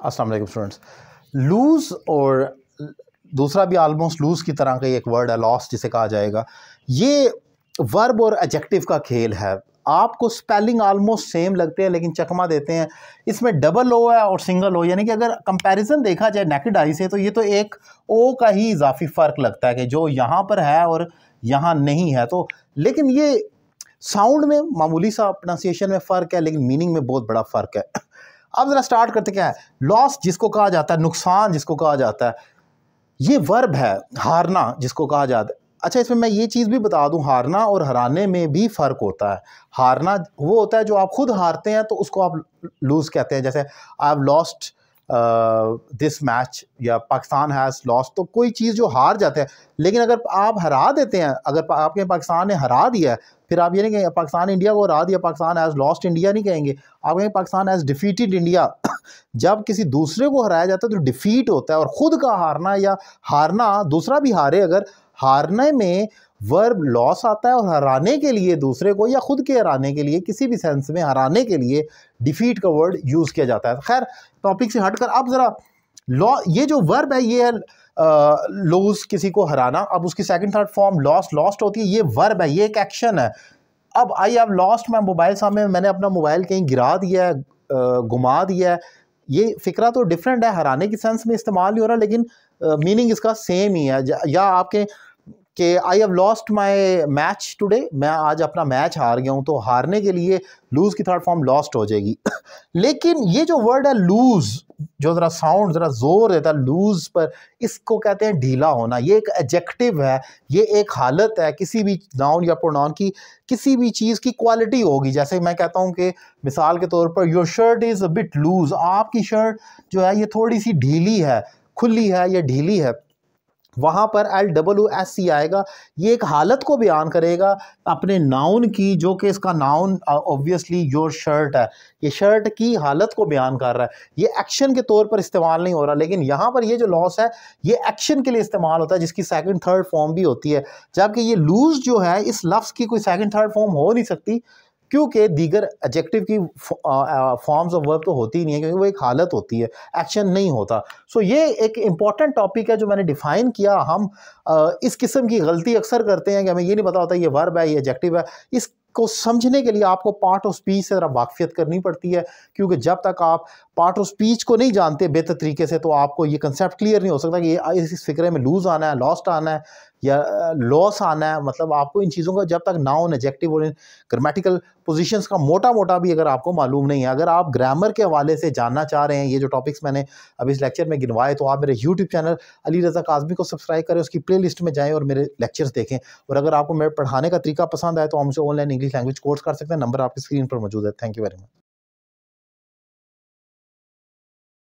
अस्सलाम students loose और दूसरा भी आलमोस्ट लूज़ की तरह का एक वर्ड है लॉस जिसे कहा जाएगा, ये वर्ब और एजेक्टिव का खेल है। आपको स्पेलिंग आलमोस्ट सेम लगते हैं, लेकिन चकमा देते हैं। इसमें डबल ओ है और सिंगल ओ यानी कि अगर कंपैरिजन देखा जाए नेकेड आई से तो ये तो एक ओ का ही इजाफी फ़र्क लगता है कि जो यहाँ पर है और यहाँ नहीं है। तो लेकिन ये साउंड में, मामूली सा प्रोनाउंसिएशन में फ़र्क है, लेकिन मीनिंग में बहुत बड़ा फ़र्क है। अब ज़रा स्टार्ट करते क्या है? लॉस जिसको कहा जाता है, नुकसान जिसको कहा जाता है, ये वर्ब है, हारना जिसको कहा जाता है। अच्छा इसमें मैं ये चीज़ भी बता दूँ, हारना और हराने में भी फ़र्क होता है। हारना वो होता है जो आप खुद हारते हैं तो उसको आप लूज़ कहते हैं। जैसे I have lost this match या पाकिस्तान हैज़ लॉस्ट तो कोई चीज़ जो हार जाते हैं। लेकिन अगर आप हरा देते हैं, अगर आपके पाकिस्तान ने हरा दिया है, फिर आप ये नहीं कहेंगे, पाकिस्तान इंडिया को हरा दिया, पाकिस्तान एज लॉस्ट इंडिया नहीं कहेंगे। आप कहेंगे, पाकिस्तान एज डिफीटेड इंडिया। जब किसी दूसरे को हराया जाता है तो डिफीट होता है, और ख़ुद का हारना या हारना दूसरा भी हारे। अगर हारने में वर्ब लॉस आता है और हराने के लिए दूसरे को या खुद के हराने के लिए, किसी भी सेंस में हराने के लिए डिफीट का वर्ड यूज़ किया जाता है। खैर टॉपिक से हटकर अब ज़रा लॉ ये जो वर्ब है, ये है लूज किसी को हराना। अब उसकी second third form lost lost होती है, ये वर्ब है, ये एक एक्शन है। अब आई हैव लॉस्ट मैं मोबाइल सामने मैंने अपना मोबाइल कहीं गिरा दिया है घुमा दिया है। ये फ़िक्रा तो डिफरेंट है, हराने की सेंस में इस्तेमाल नहीं हो रहा, लेकिन मीनिंग इसका सेम ही है। या आपके कि I have lost my match today मैं आज अपना मैच हार गया हूँ तो हारने के लिए लूज़ की थर्ड फॉर्म लॉस्ट हो जाएगी। लेकिन ये जो वर्ड है लूज़ जो ज़रा साउंड ज़रा ज़ोर देता है लूज़ पर, इसको कहते हैं ढीला होना। ये एक एजेक्टिव है, ये एक हालत है, किसी भी नाउन या प्रोनाउन की, किसी भी चीज़ की क्वालिटी होगी। जैसे मैं कहता हूँ कि मिसाल के तौर पर your shirt is a bit loose आपकी शर्ट जो है, ये थोड़ी सी ढीली है, खुली है या ढीली है। वहाँ पर एल डब्ल्यू एस सी आएगा। ये एक हालत को बयान करेगा अपने नाउन की, जो कि इसका नाउन ऑब्वियसली योर शर्ट है। ये शर्ट की हालत को बयान कर रहा है। ये एक्शन के तौर पर इस्तेमाल नहीं हो रहा, लेकिन यहाँ पर ये जो लॉस है, ये एक्शन के लिए इस्तेमाल होता है, जिसकी सेकंड थर्ड फॉर्म भी होती है। जबकि ये लूज़ जो है, इस लफ्ज़ की कोई सेकंड थर्ड फॉर्म हो नहीं सकती। क्योंकि दीगर एजेक्टिव की फॉर्म्स ऑफ़ वर्ब तो होती ही नहीं है, क्योंकि वो एक हालत होती है एक्शन नहीं होता। सो so ये एक इंपॉर्टेंट टॉपिक है जो मैंने डिफ़ाइन किया। हम इस किस्म की गलती अक्सर करते हैं कि हमें ये नहीं पता होता ये वर्ब है, ये एजेक्टिव है। इस को समझने के लिए आपको पार्ट ऑफ़ स्पीच से ज़रा वाकफियत करनी पड़ती है, क्योंकि जब तक आप पार्ट ऑफ़ स्पीच को नहीं जानते बेहतर तरीके से तो आपको ये कंसेप्ट क्लियर नहीं हो सकता कि ये, इस फिक्रे में लूज़ आना है लॉस्ट आना है। या लॉस आना है मतलब आपको इन चीज़ों का जब तक नाउन एजेक्टिव और ग्रामेटिकल पोजीशंस का मोटा मोटा भी अगर आपको मालूम नहीं है, अगर आप ग्रामर के हवाले से जानना चाह रहे हैं, ये जो टॉपिक्स मैंने अभी इस लेक्चर में गिनवाए तो आप मेरे यूट्यूब चैनल अली रज़ा काजमी को सब्सक्राइब करें, उसकी प्ले लिस्ट में जाएँ और मेरे लेक्चर्स देखें। और अगर आपको मेरे पढ़ाने का तरीका पसंद आए तो हमसे ऑनलाइन इंग्लिश लैंग्वेज कोर्स कर सकते हैं, नंबर आपकी स्क्रीन पर मौजूद है। Thank you very much